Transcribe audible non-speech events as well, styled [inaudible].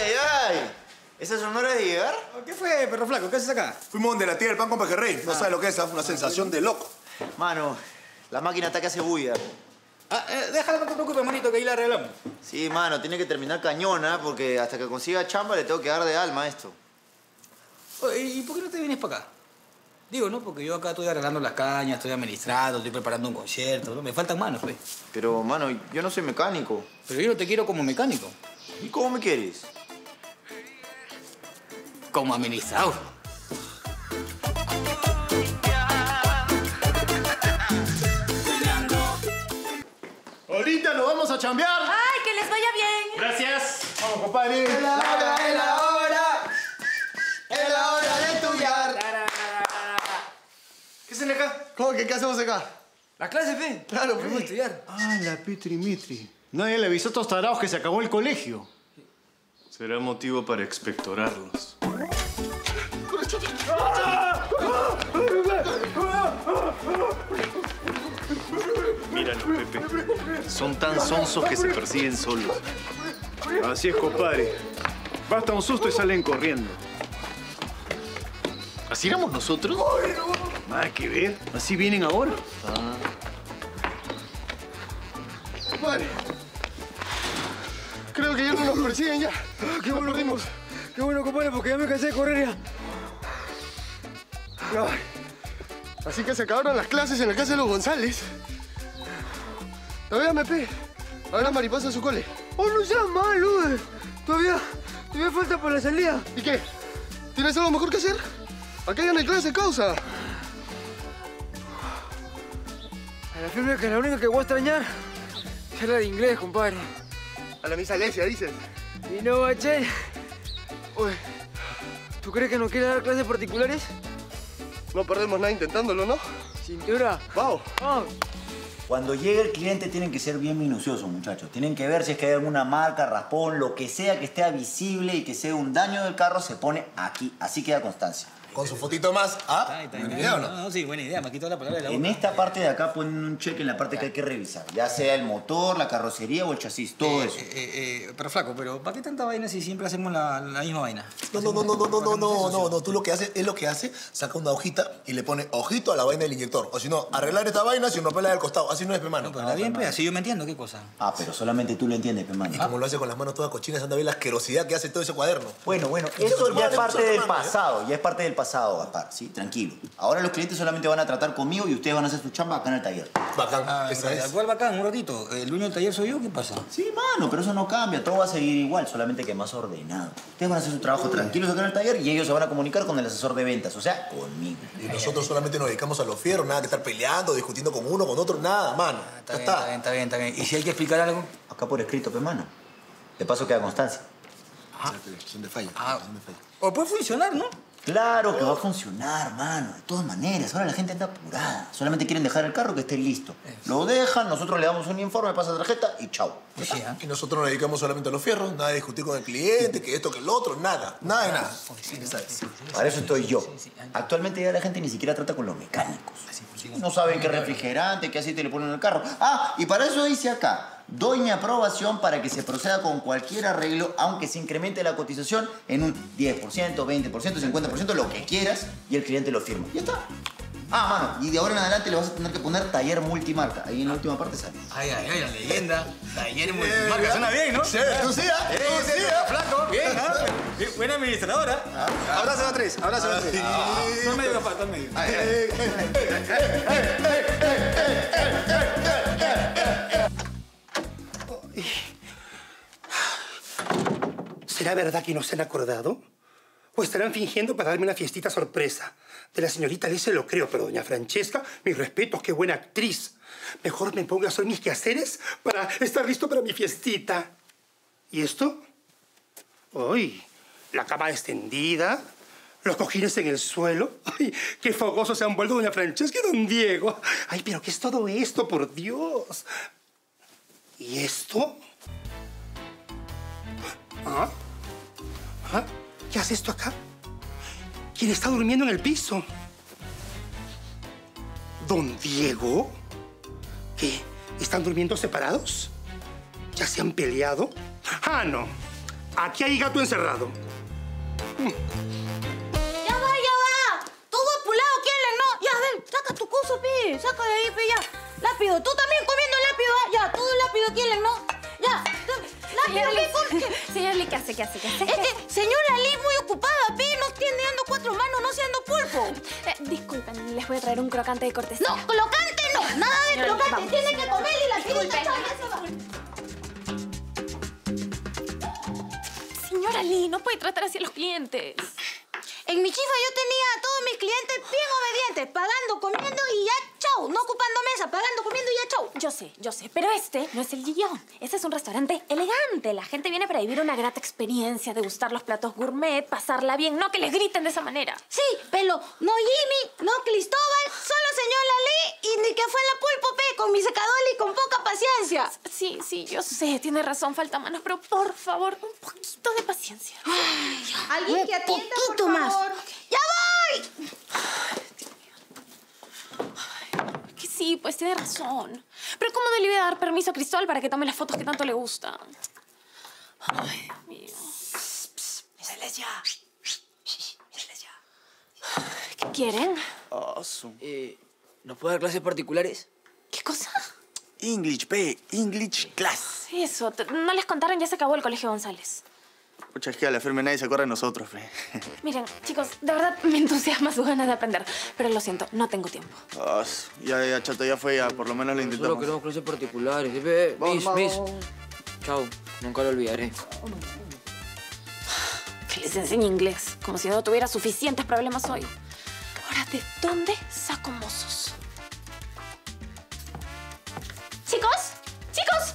ay, ay. ¿Esa es hora de llegar? ¿Qué fue, perro flaco? ¿Qué haces acá? Fuimos donde la tía del pan con pejerrey. No sabes lo que es, ¿ah? una sensación de loco. Mano, la máquina está que hace bulla. Ah, eh, déjala, no te preocupes, manito, que ahí la arreglamos. Sí, mano, tiene que terminar cañona porque hasta que consiga chamba le tengo que dar de alma a esto. Oye, ¿Y por qué no te vienes para acá? Digo, ¿no? Porque yo acá estoy arreglando las cañas, estoy administrando, estoy preparando un concierto, ¿no? Me faltan manos, pues. Pero, mano, yo no soy mecánico. Pero yo no te quiero como mecánico, ¿Y cómo me quieres? Como administrador. Ahorita nos vamos a chambear. ¡Ay, que les vaya bien! Gracias. Vamos, compadre. Es la hora, es la hora. Es la hora de estudiar. ¿Qué hacen acá? ¿Cómo que qué hacemos acá? ¿La clase, fe? Claro, Vamos a estudiar. Ah, la Petri Mitri. Nadie le avisó a estos tarados que se acabó el colegio. Será motivo para expectorarlos. Míralo, Pepe. Son tan sonsos que se persiguen solos. Así es, compadre. Basta un susto y salen corriendo. ¿Así éramos nosotros? Nada que ver. Así vienen ahora. Compadre. Creo que ya no nos persiguen ya. Qué bueno rimos. Qué bueno, compadre, porque ya me cansé de correr ya. Así que se acabaron las clases en la casa de los González. Todavía me pe. Ahora mariposa en su cole. ¡Oh, no seas malo, eh! Todavía, todavía falta para la salida. ¿Y qué? ¿Tienes algo mejor que hacer? Acá ya no hay clase, causa. A la firme que la única que voy a extrañar es la de inglés, compadre. A la misa Alesia, dices. Y no, bache. Oye, ¿tú crees que nos quiere dar clases particulares? No perdemos nada intentándolo, ¿no? Cintura. Vamos. Vamos. Cuando llegue el cliente tienen que ser bien minuciosos, muchachos. Tienen que ver si es que hay alguna marca, raspón, lo que sea que esté visible y que sea un daño del carro, se pone aquí. Así queda constancia. Con su fotito más. ¿Ah? Está, ¿Buena idea o no? No, no, sí, buena idea. Me quitó la palabra de la En boca. esta parte de acá ponen un cheque en la parte que hay que revisar. Ya sea el motor, la carrocería o el chasis, todo Eh, eso. eh, eh, pero flaco, pero ¿para qué tanta vaina si siempre hacemos la, la misma vaina? No, no, no, no, no, no, no, no, no, no. Tú lo que haces, es lo que hace, saca una hojita y le pone ojito a la vaina del inyector. O si no, arreglar esta vaina sin romperla del costado. Así no es, pe, mano. No, pero está bien, pues, así yo me entiendo, ¿qué cosa? Ah, pero solamente tú lo entiendes, pe, mano. Y como lo hace con las manos todas cochinas, anda a ver la asquerosidad que hace todo ese cuaderno. Bueno, bueno, eso ya es parte del pasado, ya es parte del pasado, Gaspar, ¿sí? Tranquilo. Ahora los clientes solamente van a tratar conmigo y ustedes van a hacer su chamba acá en el taller. Bacán, Ah, esa es. ¿Cuál bacán? Un ratito. ¿El dueño del taller soy yo? ¿Qué pasa? Sí, mano, pero eso no cambia, todo va a seguir igual, solamente que más ordenado. Ustedes van a hacer su trabajo tranquilos acá en el taller y ellos se van a comunicar con el asesor de ventas, o sea, conmigo. Y nosotros solamente nos dedicamos a los fierros, nada que estar peleando, discutiendo con uno, con otro, nada, mano. Está Ya bien, está bien, está bien, está bien. ¿Y si hay que explicar algo? Acá por escrito, pe, mano. De paso queda constancia. Son de falla, Ah. son de falla. O puede funcionar, ¿no? Claro que va a funcionar, mano. De todas maneras, ahora la gente anda apurada. Solamente quieren dejar el carro que esté listo. Lo dejan, nosotros le damos un informe, pasa tarjeta y chau. Pues sí, ¿ah? Y nosotros nos dedicamos solamente a los fierros, nada de discutir con el cliente, que esto, que el otro, nada, nada de nada. Ya sabes. Para eso estoy yo. Actualmente ya la gente ni siquiera trata con los mecánicos. No saben qué refrigerante, qué aceite le ponen al carro. Ah, y para eso dice acá, doy mi aprobación para que se proceda con cualquier arreglo, aunque se incremente la cotización en un 10%, 20%, 50%, lo que quieras, y el cliente lo firma. Ya está. Ah, mano, y de ahora en adelante le vas a tener que poner taller multimarca. Ahí en la última parte sale. Ay, ay, ay, la leyenda. Taller multimarca. Suena bien, ¿no? Sí, tú sí, ¿ah? Eh, Tú sí, sí, ¿ah? flaco, bien, ¿ah? Buena administradora. Abrazo a tres, abrazo a tres. En medio, en medio. [laughs] ¿Será verdad que no se han acordado? ¿O estarán fingiendo para darme una fiestita sorpresa? De la señorita Alice lo creo, pero doña Francesca, mis respetos, qué buena actriz. Mejor me pongo a hacer mis quehaceres para estar listo para mi fiestita. ¿Y esto? ¡Uy! La cama extendida, los cojines en el suelo. ¡Ay, qué fogoso se han vuelto doña Francesca y don Diego! ¡Ay, pero qué es todo esto, por Dios! ¿Y esto? ¿Ah? ¿Qué hace esto acá? ¿Quién está durmiendo en el piso? ¿Don Diego? ¿Qué? ¿Están durmiendo separados? ¿Ya se han peleado? Ah, no. Aquí hay gato encerrado. Ya va, ya va. Todo apurado quieren, ¿no? Ya, ven, saca tu coso, pe. Saca de ahí, pe, ya. Lápido, tú también ¿qué hace? ¿Qué hace? ¿Qué hace? Es que señora Lee muy ocupada, pe. No tiene dando cuatro manos, no siendo pulpo. Eh, disculpen, les voy a traer un crocante de cortesía. No, crocante no. Nada de Señora, crocante. vamos. Tiene que comer y la Disculpe. tirita chao, ya se va. Señora Lee, no puede tratar así a los clientes. En mi chifa yo tenía a todos mis clientes bien obedientes, pagando, comiendo y ya chau. No ocupando mesa, pagando, comiendo y ya chau. Yo sé, yo sé, pero este no es el guion. Este es un restaurante elegante. La gente viene para vivir una grata experiencia, degustar los platos gourmet, pasarla bien, no que les griten de esa manera. Sí, pero no Jimmy, no Cristóbal, solo señora Lee y ni que fue la pulpo P con mi secador y con poca paciencia. Sí, sí, yo sé, tiene razón, falta manos, pero por favor, un poquito de paciencia. Alguien que atienda, poquito más. ¡Ya voy! Que sí, pues tiene razón. Pero ¿cómo no le voy a dar permiso a Cristóbal para que tome las fotos que tanto le gustan? Ay, Dios mío. Míralas ya. Míralas ya. ¿Qué quieren? Eh, ¿Nos puede dar clases particulares? ¿Qué cosa? English, pe. English class. Eso. No les contaron, ya se acabó el Colegio González. Pucha, es que a la firme nadie se acuerda de nosotros, pe. [laughs] Miren, chicos, de verdad me entusiasma su ganas de aprender. Pero lo siento, no tengo tiempo. Ah, ya, ya, chato, ya fue, ya. Por lo menos lo Solo intentamos. queremos clases particulares. Eh, Miss, miss. Chao, nunca lo olvidaré. Que les enseñe inglés, como si no tuviera suficientes problemas hoy. Ahora, ¿de dónde saco mozos? ¿Chicos? ¿Chicos?